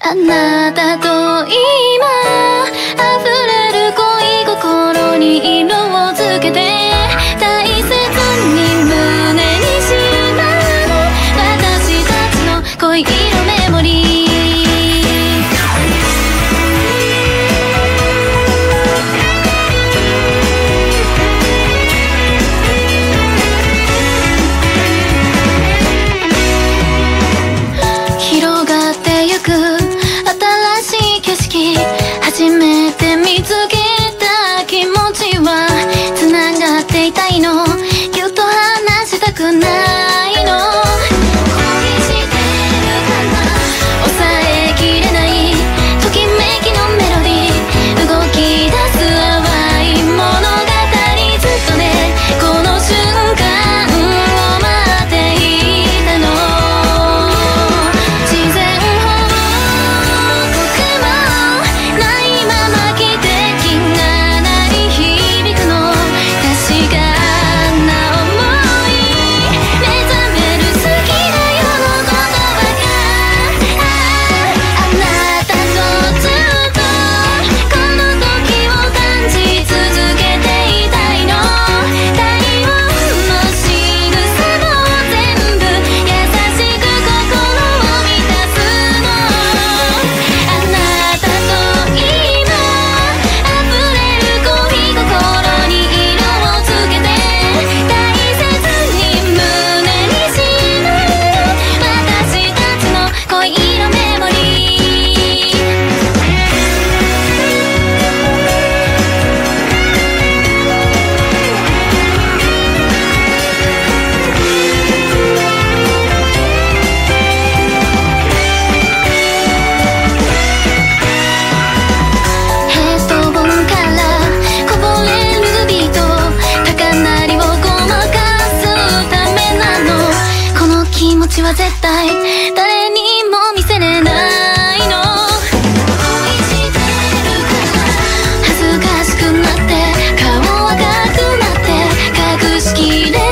あなたと今溢れる恋心に色をつけて大切に胸にしまう私たちの恋色好きで